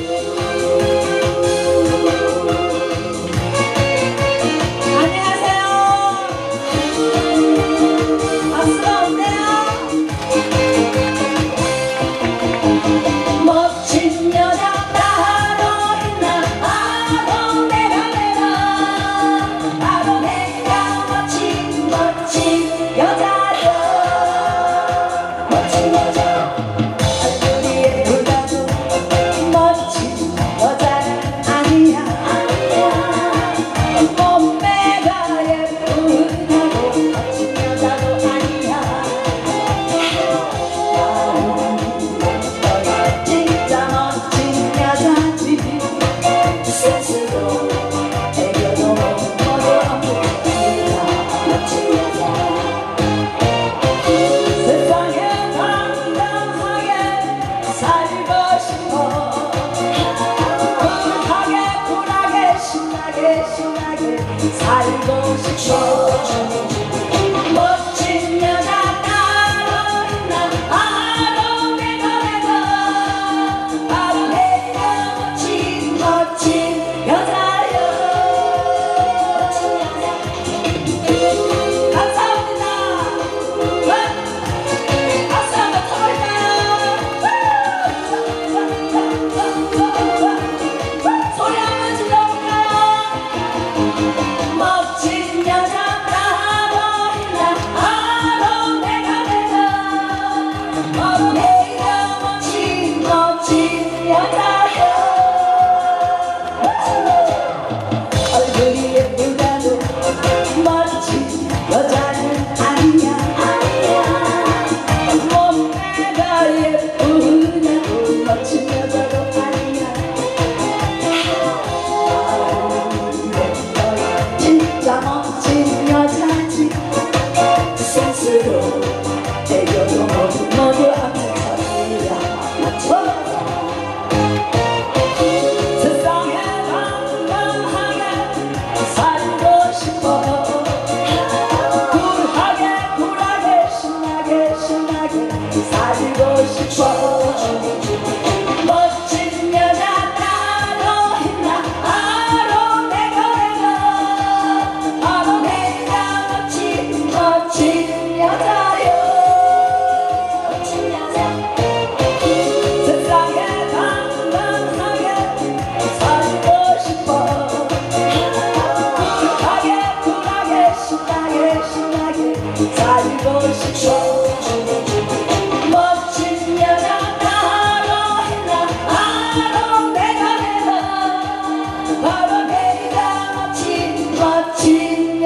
you. 才能是成。